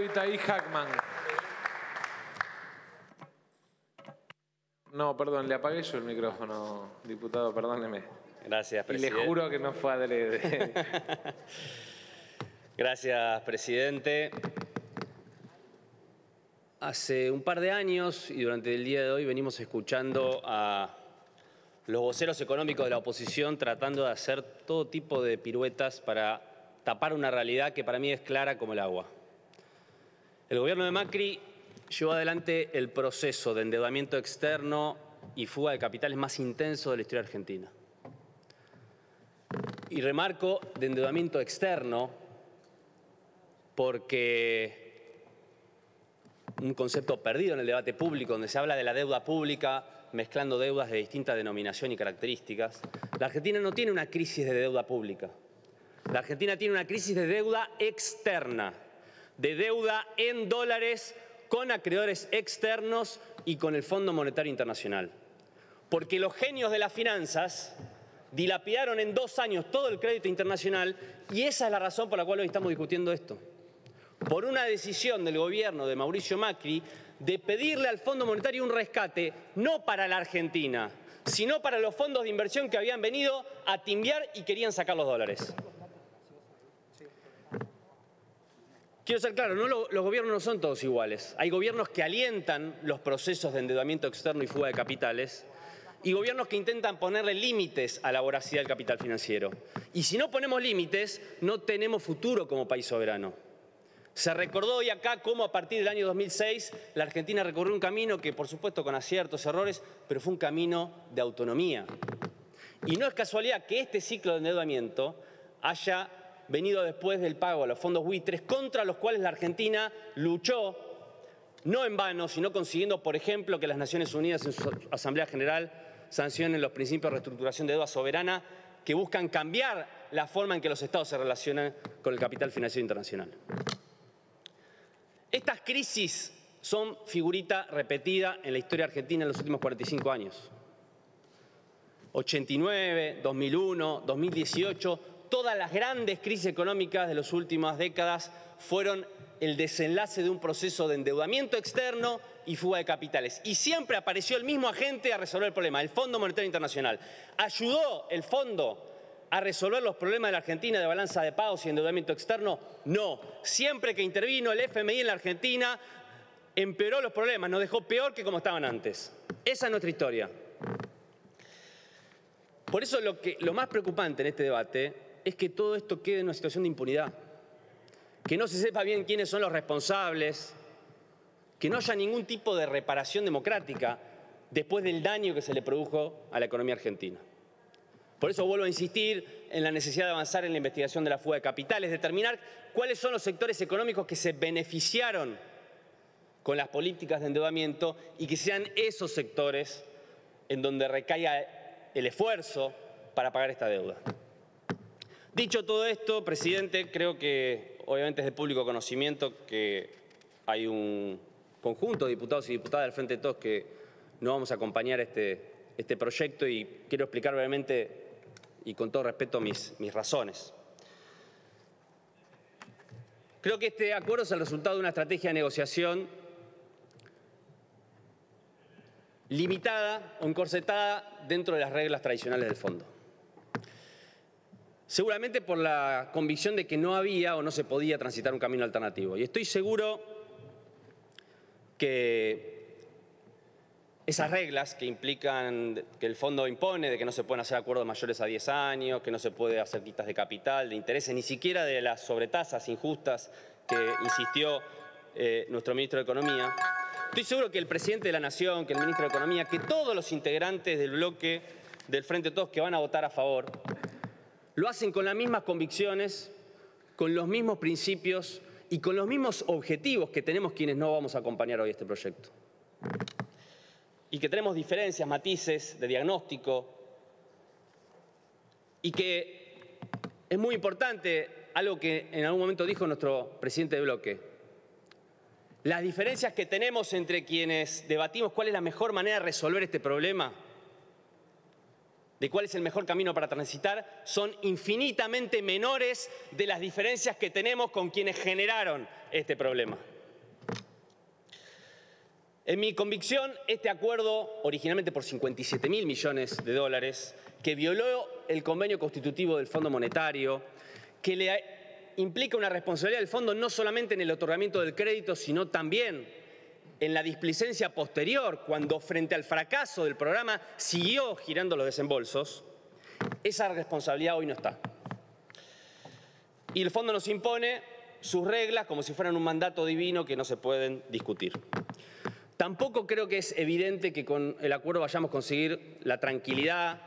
Itaí Hackman. No, perdón, le apagué yo el micrófono, diputado, perdóneme. Gracias, Y presidente. le juro que no fue adrede. Gracias, presidente. Hace un par de años y durante el día de hoy venimos escuchando a los voceros económicos de la oposición tratando de hacer todo tipo de piruetas para tapar una realidad que para mí es clara como el agua. El gobierno de Macri llevó adelante el proceso de endeudamiento externo y fuga de capitales más intenso de la historia argentina. Y remarco de endeudamiento externo porque un concepto perdido en el debate público, donde se habla de la deuda pública mezclando deudas de distinta denominación y características. La Argentina no tiene una crisis de deuda pública. La Argentina tiene una crisis de deuda externa, de deuda en dólares con acreedores externos y con el Fondo Monetario Internacional. Porque los genios de las finanzas dilapidaron en dos años todo el crédito internacional y esa es la razón por la cual hoy estamos discutiendo esto por una decisión del gobierno de Mauricio Macri de pedirle al Fondo Monetario un rescate, no para la Argentina, sino para los fondos de inversión que habían venido a timbiar y querían sacar los dólares. Quiero ser claro, no lo- los gobiernos no son todos iguales. Hay gobiernos que alientan los procesos de endeudamiento externo y fuga de capitales y gobiernos que intentan ponerle límites a la voracidad del capital financiero. Y si no ponemos límites, no tenemos futuro como país soberano. Se recordó hoy acá cómo a partir del año 2006 la Argentina recorrió un camino que, por supuesto, con aciertos, errores, pero fue un camino de autonomía. Y no es casualidad que este ciclo de endeudamiento haya venido después del pago a los fondos buitres contra los cuales la Argentina luchó, no en vano, sino consiguiendo, por ejemplo, que las Naciones Unidas en su Asamblea General sancionen los principios de reestructuración de deuda soberana que buscan cambiar la forma en que los estados se relacionan con el capital financiero internacional. Estas crisis son figurita repetida en la historia argentina en los últimos 45 años. 89, 2001, 2018, todas las grandes crisis económicas de las últimas décadas fueron el desenlace de un proceso de endeudamiento externo y fuga de capitales. Y siempre apareció el mismo agente a resolver el problema, el Fondo Monetario Internacional. ¿Ayudó el fondo a resolver los problemas de la Argentina de balanza de pagos y endeudamiento externo? No. Siempre que intervino el FMI en la Argentina, empeoró los problemas, nos dejó peor que como estaban antes. Esa es nuestra historia. Por eso lo, que, lo más preocupante en este debate es que todo esto quede en una situación de impunidad. Que no se sepa bien quiénes son los responsables, que no haya ningún tipo de reparación democrática después del daño que se le produjo a la economía argentina. Por eso vuelvo a insistir en la necesidad de avanzar en la investigación de la fuga de capitales, determinar cuáles son los sectores económicos que se beneficiaron con las políticas de endeudamiento y que sean esos sectores en donde recaiga el esfuerzo para pagar esta deuda. Dicho todo esto, presidente, creo que obviamente es de público conocimiento que hay un conjunto de diputados y diputadas del Frente de Todos que no vamos a acompañar este, este proyecto y quiero explicar brevemente y con todo respeto mis, mis razones. Creo que este acuerdo es el resultado de una estrategia de negociación limitada o encorsetada dentro de las reglas tradicionales del fondo. Seguramente por la convicción de que no había o no se podía transitar un camino alternativo. Y estoy seguro que esas reglas que implican que el fondo impone de que no se pueden hacer acuerdos mayores a 10 años, que no se puede hacer quitas de capital, de intereses, ni siquiera de las sobretasas injustas que insistió eh, nuestro ministro de Economía. Estoy seguro que el presidente de la Nación, que el ministro de Economía, que todos los integrantes del bloque del Frente de Todos que van a votar a favor, lo hacen con las mismas convicciones, con los mismos principios y con los mismos objetivos que tenemos quienes no vamos a acompañar hoy este proyecto. Y que tenemos diferencias, matices de diagnóstico y que es muy importante algo que en algún momento dijo nuestro presidente de bloque. Las diferencias que tenemos entre quienes debatimos cuál es la mejor manera de resolver este problema de cuál es el mejor camino para transitar son infinitamente menores de las diferencias que tenemos con quienes generaron este problema. En mi convicción, este acuerdo, originalmente por 57 mil millones de dólares, que violó el convenio constitutivo del Fondo Monetario, que le implica una responsabilidad del fondo no solamente en el otorgamiento del crédito, sino también en la displicencia posterior, cuando frente al fracaso del programa siguió girando los desembolsos, esa responsabilidad hoy no está. Y el fondo nos impone sus reglas como si fueran un mandato divino que no se pueden discutir. Tampoco creo que es evidente que con el acuerdo vayamos a conseguir la tranquilidad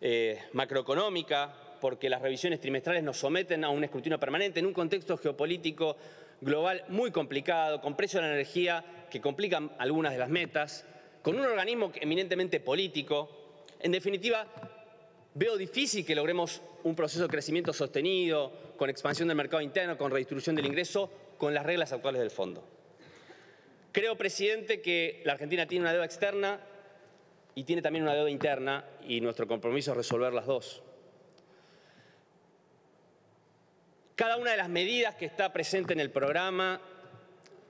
eh, macroeconómica, porque las revisiones trimestrales nos someten a un escrutinio permanente en un contexto geopolítico global muy complicado, con precios de la energía que complican algunas de las metas, con un organismo eminentemente político. En definitiva, veo difícil que logremos un proceso de crecimiento sostenido, con expansión del mercado interno, con redistribución del ingreso, con las reglas actuales del fondo. Creo, presidente, que la Argentina tiene una deuda externa y tiene también una deuda interna y nuestro compromiso es resolver las dos. Cada una de las medidas que está presente en el programa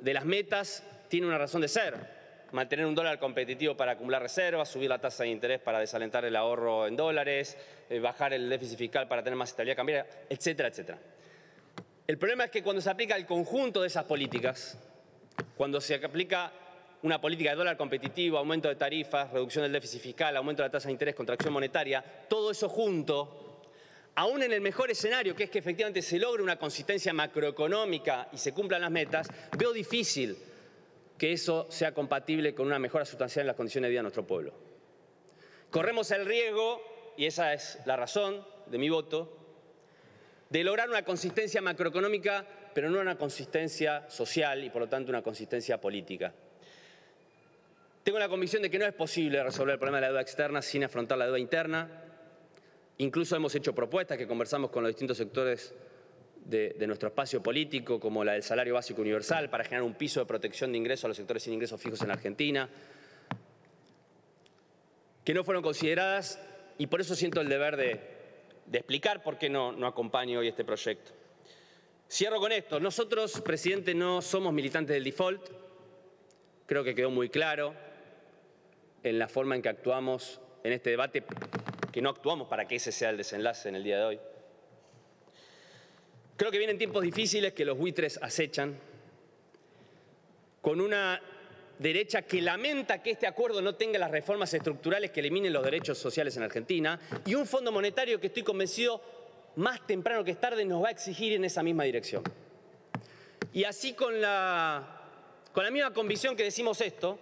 de las metas tiene una razón de ser. Mantener un dólar competitivo para acumular reservas, subir la tasa de interés para desalentar el ahorro en dólares, eh, bajar el déficit fiscal para tener más estabilidad cambiaria, etcétera, etcétera. El problema es que cuando se aplica el conjunto de esas políticas, cuando se aplica una política de dólar competitivo, aumento de tarifas, reducción del déficit fiscal, aumento de la tasa de interés, contracción monetaria, todo eso junto aún en el mejor escenario, que es que efectivamente se logre una consistencia macroeconómica y se cumplan las metas, veo difícil que eso sea compatible con una mejora sustancial en las condiciones de vida de nuestro pueblo. Corremos el riesgo, y esa es la razón de mi voto, de lograr una consistencia macroeconómica, pero no una consistencia social y por lo tanto una consistencia política. Tengo la convicción de que no es posible resolver el problema de la deuda externa sin afrontar la deuda interna, Incluso hemos hecho propuestas que conversamos con los distintos sectores de, nuestro espacio político, como la del salario básico universal, para generar un piso de protección de ingresos a los sectores sin ingresos fijos en Argentina, que no fueron consideradas y por eso siento el deber de, explicar por qué no, no acompaño hoy este proyecto. Cierro con esto. Nosotros, presidente, no somos militantes del default. Creo que quedó muy claro en la forma en que actuamos en este debate que no actuamos para que ese sea el desenlace en el día de hoy. Creo que vienen tiempos difíciles que los buitres acechan, con una derecha que lamenta que este acuerdo no tenga las reformas estructurales que eliminen los derechos sociales en Argentina y un fondo monetario que estoy convencido más temprano que tarde nos va a exigir en esa misma dirección. Y así con la, con la misma convicción que decimos esto,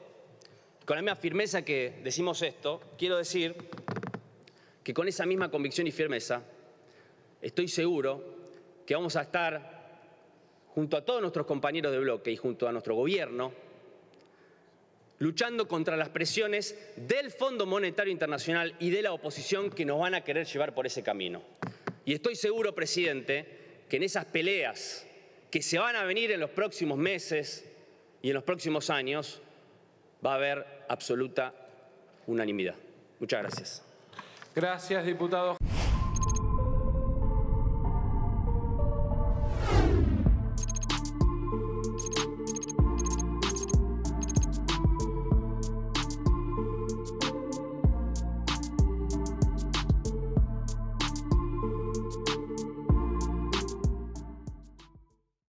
con la misma firmeza que decimos esto, quiero decir que con esa misma convicción y firmeza estoy seguro que vamos a estar junto a todos nuestros compañeros de bloque y junto a nuestro gobierno luchando contra las presiones del Fondo Monetario Internacional y de la oposición que nos van a querer llevar por ese camino. Y estoy seguro, presidente, que en esas peleas que se van a venir en los próximos meses y en los próximos años va a haber absoluta unanimidad. Muchas gracias. Gracias, diputado.